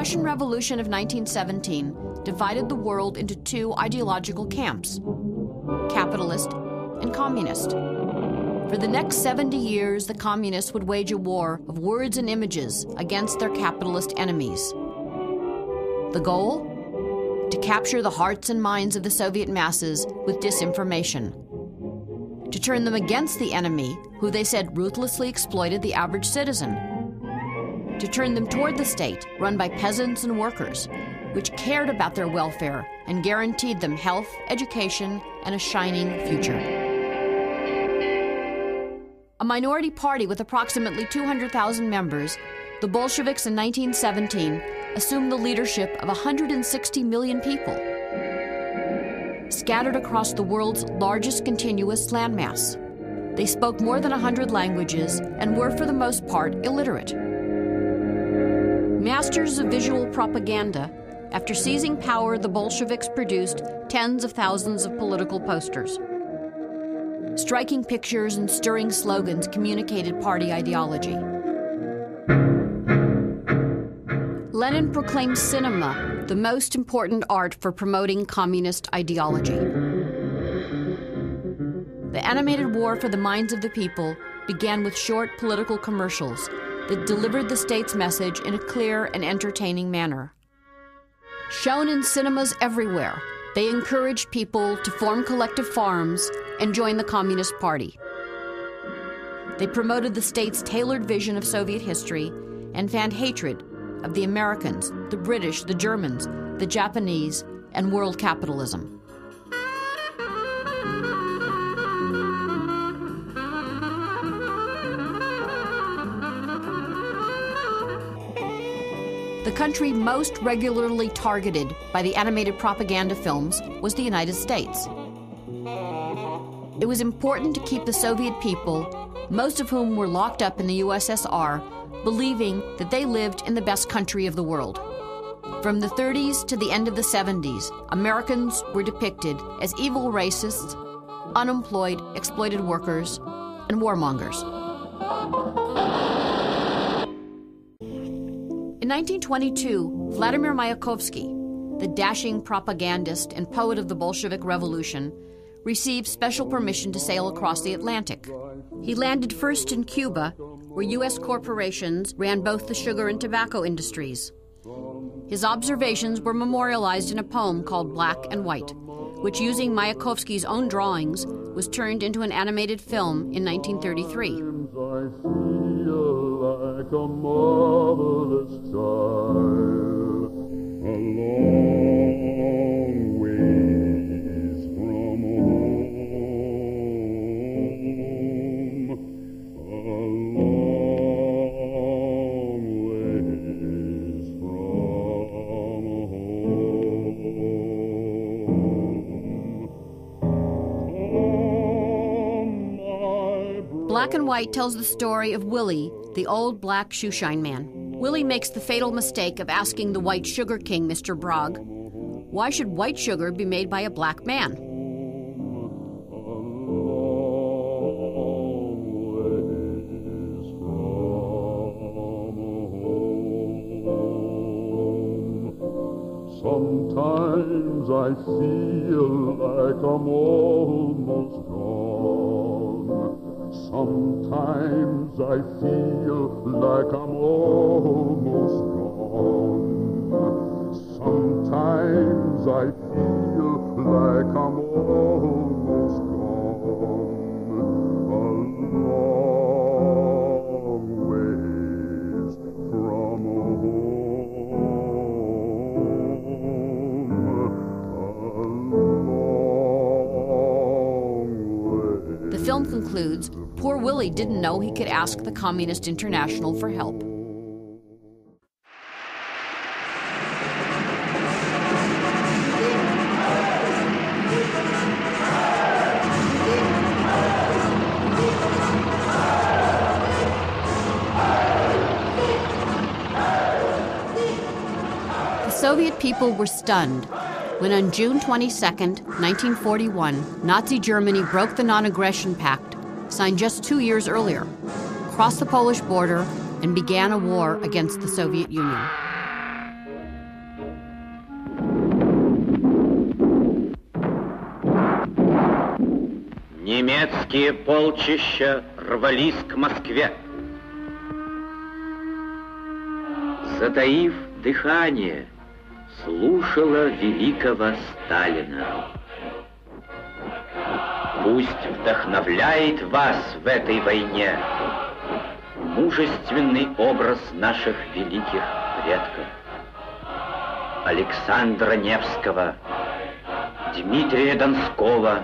Russian Revolution of 1917 divided the world into two ideological camps capitalist and communist. For the next 70 years, the communists would wage a war of words and images against their capitalist enemies. The goal? To capture the hearts and minds of the Soviet masses with disinformation. To turn them against the enemy, who they said ruthlessly exploited the average citizen to turn them toward the state run by peasants and workers, which cared about their welfare and guaranteed them health, education, and a shining future. A minority party with approximately 200,000 members, the Bolsheviks in 1917 assumed the leadership of 160 million people, scattered across the world's largest continuous landmass. They spoke more than 100 languages and were, for the most part, illiterate. Masters of visual propaganda, after seizing power, the Bolsheviks produced tens of thousands of political posters. Striking pictures and stirring slogans communicated party ideology. Lenin proclaimed cinema the most important art for promoting communist ideology. The animated war for the minds of the people began with short political commercials that delivered the state's message in a clear and entertaining manner. Shown in cinemas everywhere, they encouraged people to form collective farms and join the Communist Party. They promoted the state's tailored vision of Soviet history and fanned hatred of the Americans, the British, the Germans, the Japanese, and world capitalism. The country most regularly targeted by the animated propaganda films was the United States. It was important to keep the Soviet people, most of whom were locked up in the USSR, believing that they lived in the best country of the world. From the 30s to the end of the 70s, Americans were depicted as evil racists, unemployed, exploited workers, and warmongers. 1922, Vladimir Mayakovsky, the dashing propagandist and poet of the Bolshevik Revolution, received special permission to sail across the Atlantic. He landed first in Cuba, where U.S. corporations ran both the sugar and tobacco industries. His observations were memorialized in a poem called Black and White, which, using Mayakovsky's own drawings, was turned into an animated film in 1933 like a marvelous child, a long ways from home, a long ways from home. Black and White tells the story of Willie the old black shoeshine man. Willie makes the fatal mistake of asking the white sugar king, Mr. Brog, why should white sugar be made by a black man? Sometimes I feel like I'm almost Sometimes I feel like I'm almost gone. Sometimes I feel like I'm Poor Willie didn't know he could ask the Communist International for help. Soviet people were stunned when on June 22, 1941, Nazi Germany broke the non aggression pact signed just two years earlier, crossed the Polish border, and began a war against the Soviet Union. Немецкие полчища рвались к Москве. Затаив дыхание, слушала великого Сталина. Пусть вдохновляет вас в этой войне мужественный образ наших великих предков. Александра Невского, Дмитрия Донского,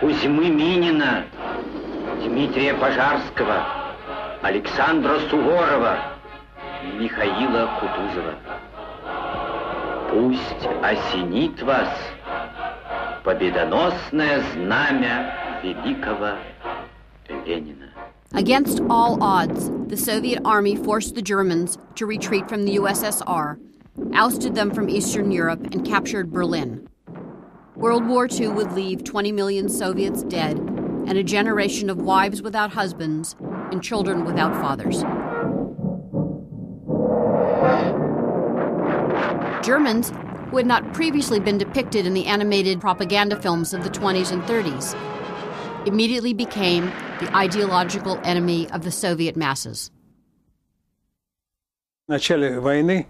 Кузьмы Минина, Дмитрия Пожарского, Александра Суворова, Михаила Кутузова. Пусть осенит вас победоносное знамя великого Ленина. Against all odds, the Soviet army forced the Germans to retreat from the USSR, ousted them from Eastern Europe, and captured Berlin. World War II would leave 20 million Soviets dead and a generation of wives without husbands and children without fathers. Germans, who had not previously been depicted in the animated propaganda films of the 20s and 30s, immediately became the ideological enemy of the Soviet masses. В начале войны,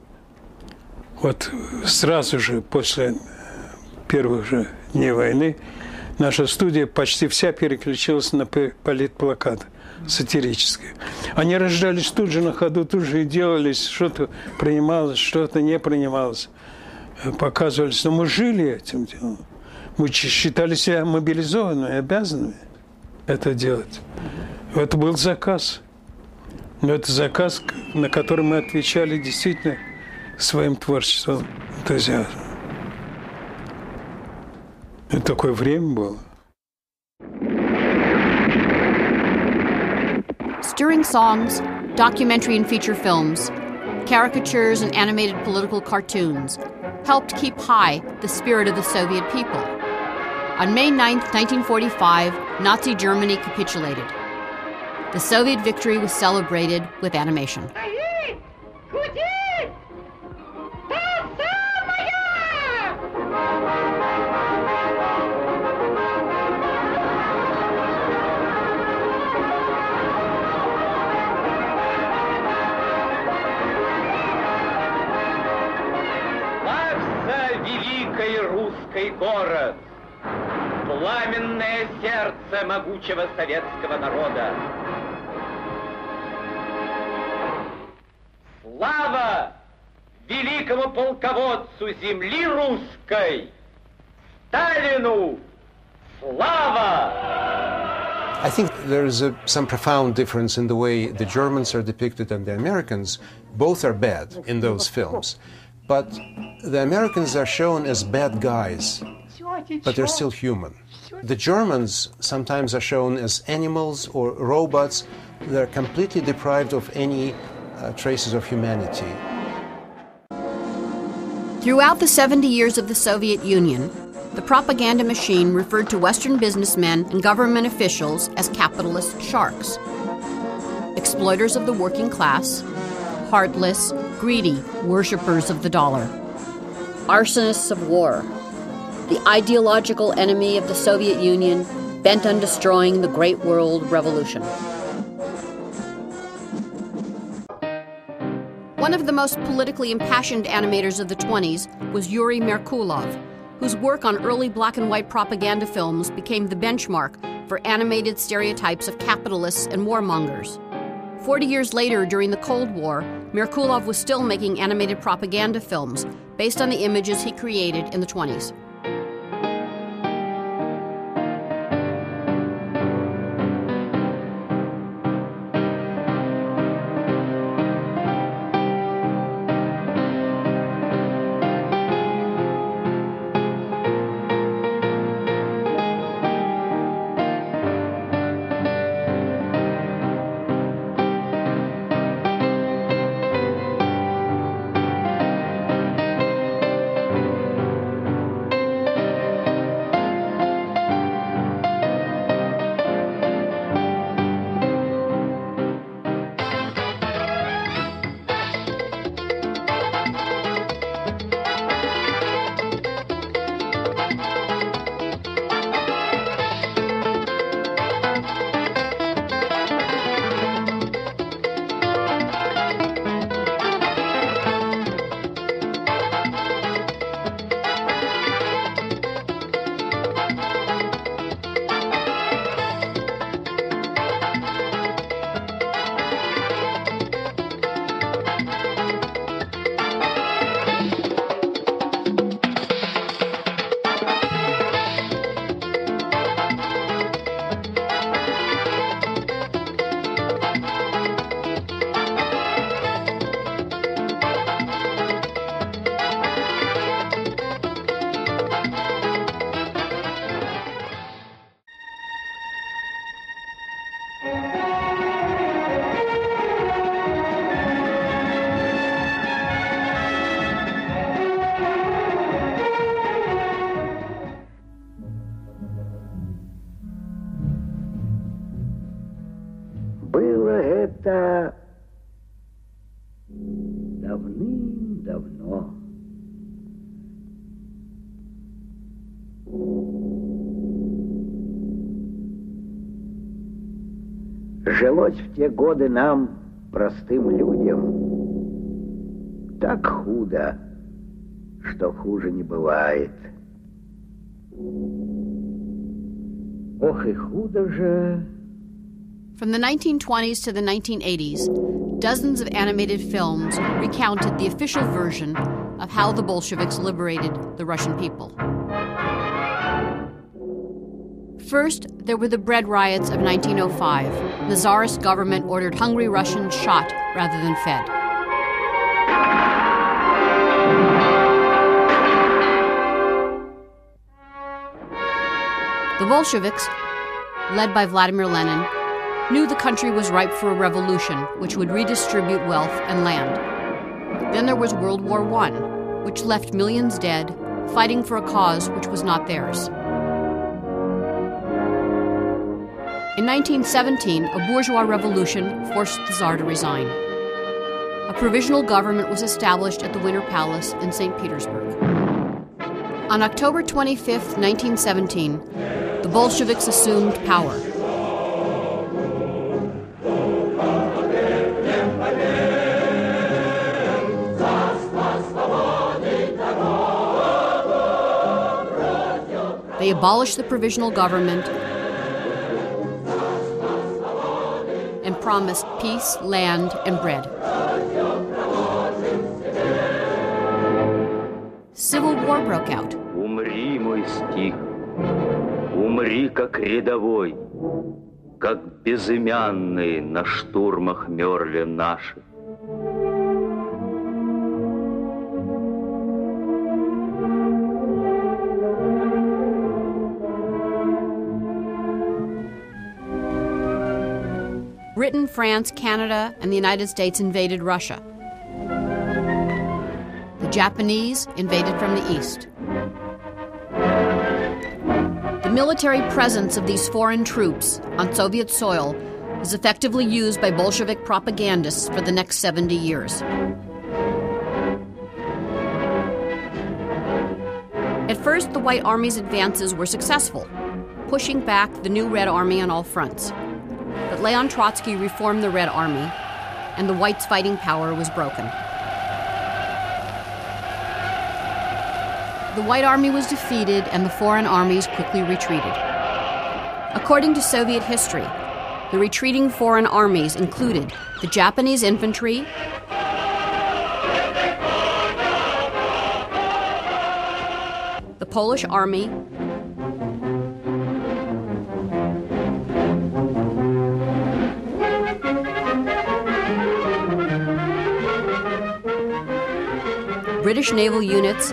вот сразу же после первых же дней войны, наша студия почти вся переключилась на политплакат сатирические. Они рождались тут же на ходу, тут же и делались, что-то принималось, что-то не принималось, показывались. Но мы жили этим делом. Мы считали себя мобилизованными, обязанными это делать. Это был заказ. Но это заказ, на который мы отвечали действительно своим творчеством, энтузиазмом. Это такое время было. Stirring songs, documentary and feature films, caricatures, and animated political cartoons helped keep high the spirit of the Soviet people. On May 9, 1945, Nazi Germany capitulated. The Soviet victory was celebrated with animation. Пламенное сердце могучего советского народа. Слава великому полководцу земли русской, Сталину! Слава! I think there is a, some profound difference in the way the Germans are depicted and the Americans. Both are bad in those films. But the Americans are shown as bad guys, but they're still human. The Germans sometimes are shown as animals or robots. They're completely deprived of any uh, traces of humanity. Throughout the 70 years of the Soviet Union, the propaganda machine referred to Western businessmen and government officials as capitalist sharks, exploiters of the working class, heartless, greedy worshippers of the dollar, arsonists of war, the ideological enemy of the Soviet Union bent on destroying the Great World Revolution. One of the most politically impassioned animators of the 20s was Yuri Merkulov, whose work on early black and white propaganda films became the benchmark for animated stereotypes of capitalists and warmongers. Forty years later, during the Cold War, Merkulov was still making animated propaganda films based on the images he created in the 20s. Жилось в те годы нам, простым людям, так худо, что хуже не бывает. Ох и худо же... From the 1920s to the 1980s, dozens of animated films recounted the official version of how the Bolsheviks liberated the Russian people. First, there were the bread riots of 1905. The Tsarist government ordered hungry Russians shot rather than fed. The Bolsheviks, led by Vladimir Lenin, knew the country was ripe for a revolution which would redistribute wealth and land. Then there was World War I, which left millions dead, fighting for a cause which was not theirs. In 1917, a bourgeois revolution forced the Tsar to resign. A provisional government was established at the Winter Palace in St. Petersburg. On October 25, 1917, the Bolsheviks assumed power. They abolished the provisional government promised peace, land, and bread. Civil war broke out. Умри, мой стих, умри, как рядовой, как безымянные на штурмах мерли наши. Britain, France, Canada, and the United States invaded Russia. The Japanese invaded from the east. The military presence of these foreign troops on Soviet soil is effectively used by Bolshevik propagandists for the next 70 years. At first, the White Army's advances were successful, pushing back the new Red Army on all fronts. Leon Trotsky reformed the Red Army, and the Whites' fighting power was broken. The White Army was defeated, and the foreign armies quickly retreated. According to Soviet history, the retreating foreign armies included the Japanese infantry, the Polish army, British naval units,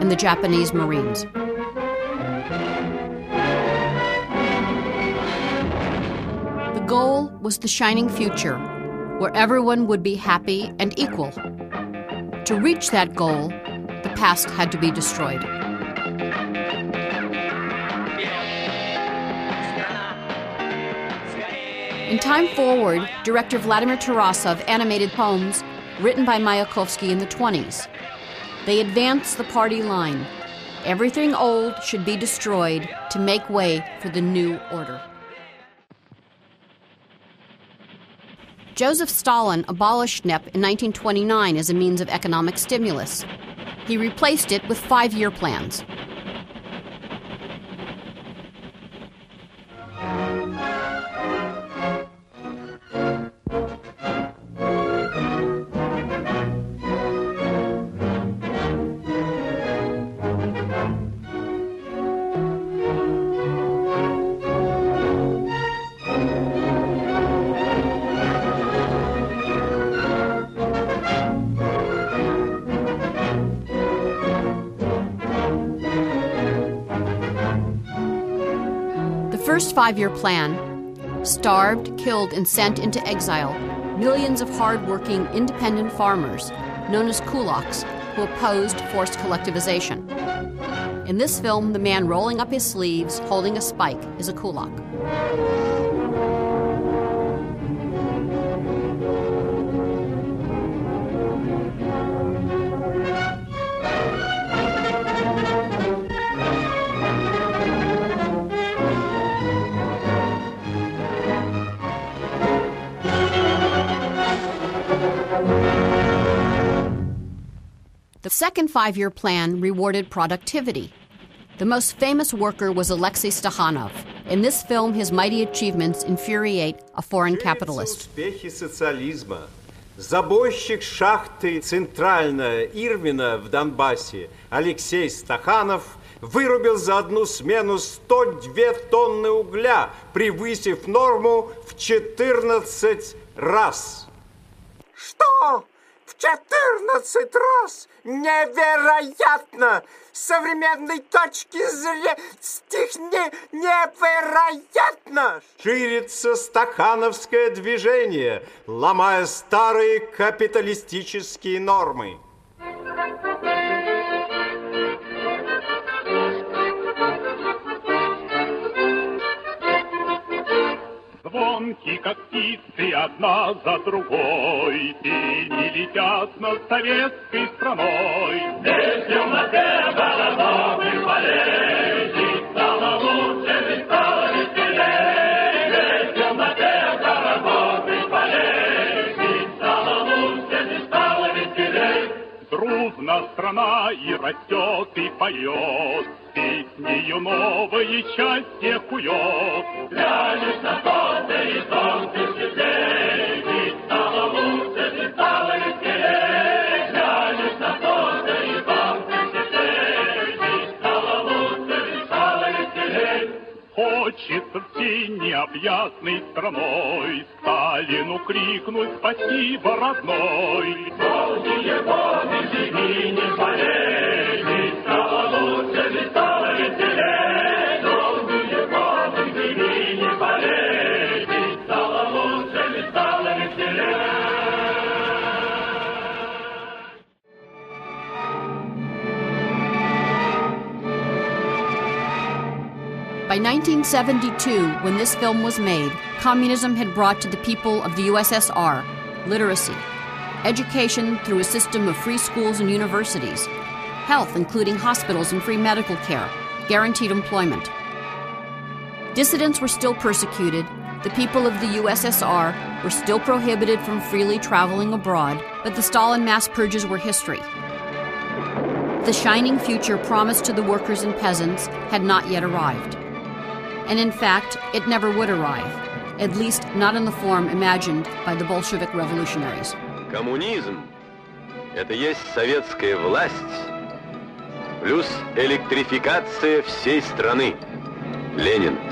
and the Japanese Marines. The goal was the shining future, where everyone would be happy and equal. To reach that goal, the past had to be destroyed. In Time Forward, director Vladimir Tarasov animated poems written by Mayakovsky in the 20s. They advance the party line everything old should be destroyed to make way for the new order. Joseph Stalin abolished NEP in 1929 as a means of economic stimulus. He replaced it with five year plans. Five year plan starved, killed, and sent into exile millions of hard-working independent farmers, known as kulaks, who opposed forced collectivization. In this film, the man rolling up his sleeves, holding a spike, is a kulak. second five year plan rewarded productivity. The most famous worker was Alexei Stakhanov. In this film, his mighty achievements infuriate a foreign capitalist. Забойщик шахты Центральная Ирмино в Донбассе Алексей Стаханов вырубил за одну смену 102 тонны угля, превысив норму в 14 раз. Что? В 14 раз? Невероятно! С современной точки зрения не, невероятно! Ширится стахановское движение, ломая старые капиталистические нормы. Звонки, как птицы, одна за другой, Тени летят над советской страной. Здесь в темноте голодных полей Страна и растет, и поет, Песнею новое счастье кует. Глянешь на солнце, и солнце Всей необъятной страной Сталину крикнуть спасибо, родной. Долгие годы живи, не болей, By 1972, when this film was made, communism had brought to the people of the USSR literacy, education through a system of free schools and universities, health, including hospitals and free medical care, guaranteed employment. Dissidents were still persecuted, the people of the USSR were still prohibited from freely traveling abroad, but the Stalin mass purges were history. The shining future promised to the workers and peasants had not yet arrived. And in fact, it never would arrive, at least not in the form imagined by the Bolshevik revolutionaries. Коммунизм – это есть советская власть плюс электрификация всей страны. Ленин.